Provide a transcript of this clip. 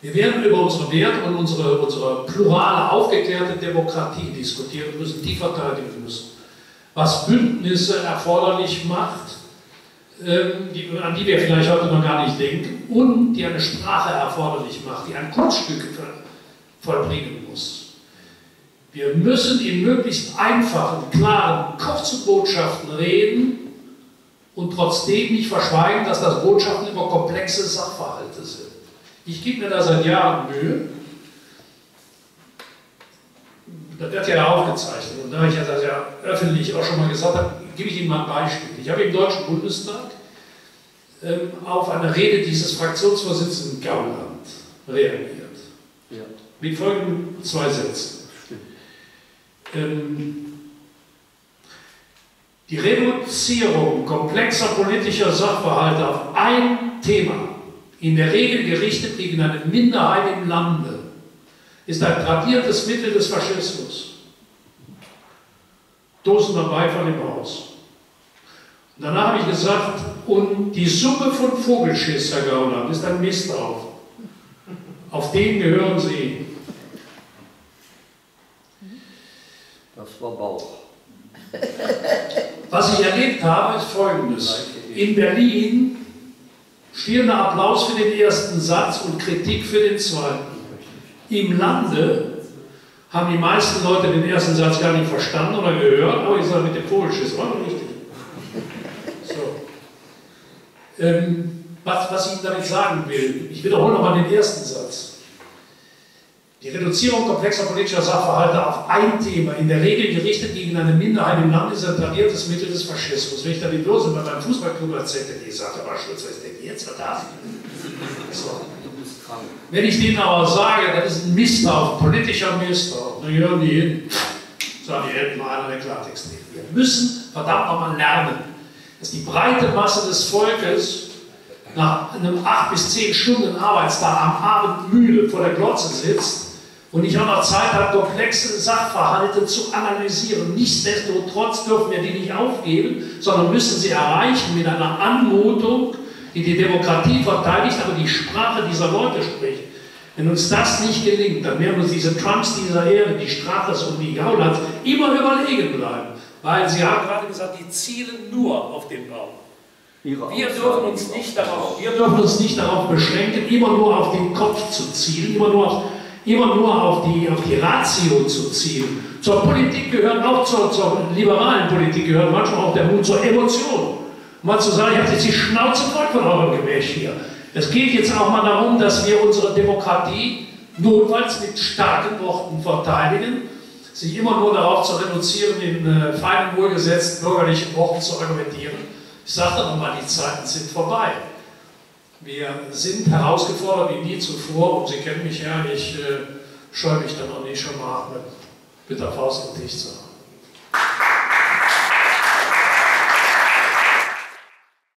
Wir werden über unsere Werte und unsere, unsere plurale, aufgeklärte Demokratie diskutieren müssen, die verteidigen müssen. Was Bündnisse erforderlich macht, ähm, die, an die wir vielleicht heute noch gar nicht denken, und die eine Sprache erforderlich macht, die ein Kunststück vollbringen muss. Wir müssen in möglichst einfachen, klaren, kurzen Botschaften reden und trotzdem nicht verschweigen, dass das Botschaften immer komplexe Sachverhalte sind. Ich gebe mir da seit Jahren Mühe. Das wird ja aufgezeichnet. Und da ich das ja öffentlich auch schon mal gesagt habe, gebe ich Ihnen mal ein Beispiel. Ich habe im Deutschen Bundestag ähm, auf eine Rede dieses Fraktionsvorsitzenden Gauland reagiert. Ja. Mit folgenden zwei Sätzen. Ähm, die Reduzierung komplexer politischer Sachverhalte auf ein Thema, in der Regel gerichtet gegen eine Minderheit im Lande, ist ein tradiertes Mittel des Faschismus. Tosender Beifall im Haus. Und danach habe ich gesagt, und die Summe von Vogelschiss, Herr Gauland, ist ein Mist auf. Auf den gehören Sie. Das war Bauch. Was ich erlebt habe, ist folgendes. In Berlin stehender Applaus für den ersten Satz und Kritik für den zweiten. Im Lande haben die meisten Leute den ersten Satz gar nicht verstanden oder gehört, aber ich sage mit dem Vogelschiss, war richtig. So. Ähm, was, was ich damit sagen will, ich wiederhole nochmal den ersten Satz. Die Reduzierung komplexer politischer Sachverhalte auf ein Thema, in der Regel gerichtet gegen eine Minderheit im Land, ist ein tradiertes Mittel des Faschismus. Wenn ich da die bloß bei meinem Fußballclub erzählte, die sagte, aber Schulz, was ist denn jetzt? Ich? So. Wenn ich denen aber sage, das ist ein Misthaufen, politischer Misthaufen, dann gehören die hin. Sagen die hätten mal einer der Klartext nicht. Wir müssen verdammt nochmal lernen, dass die breite Masse des Volkes nach einem acht bis zehn Stunden Arbeitstag am Abend müde vor der Glotze sitzt und ich auch noch Zeit habe, komplexe Sachverhalte zu analysieren. Nichtsdestotrotz dürfen wir die nicht aufgeben, sondern müssen sie erreichen mit einer Anmutung, die die Demokratie verteidigt, aber die Sprache dieser Leute spricht. Wenn uns das nicht gelingt, dann werden uns diese Trumps dieser Erde, die Straches und die Gaulands immer überlegen bleiben. Weil Sie haben gerade gesagt, die zielen nur auf den Baum. Wir dürfen, uns nicht darauf, wir dürfen uns nicht darauf beschränken, immer nur auf den Kopf zu zielen, immer nur auf immer nur auf die, auf die Ratio zu ziehen. Zur Politik gehört auch zur, zur liberalen Politik gehört manchmal auch der Mut zur Emotion. Mal zu sagen, ich habe jetzt die Schnauze voll von eurem Gemäsch hier. Es geht jetzt auch mal darum, dass wir unsere Demokratie notfalls mit starken Worten verteidigen, sich immer nur darauf zu reduzieren, in äh, feinen, wohlgesetzten bürgerlichen Worten zu argumentieren. Ich sage dann nochmal, die Zeiten sind vorbei. Wir sind herausgefordert wie nie zuvor und Sie kennen mich ja, ich äh, scheue mich dann auch nicht schon mal mit, der Faust im Tisch zu haben.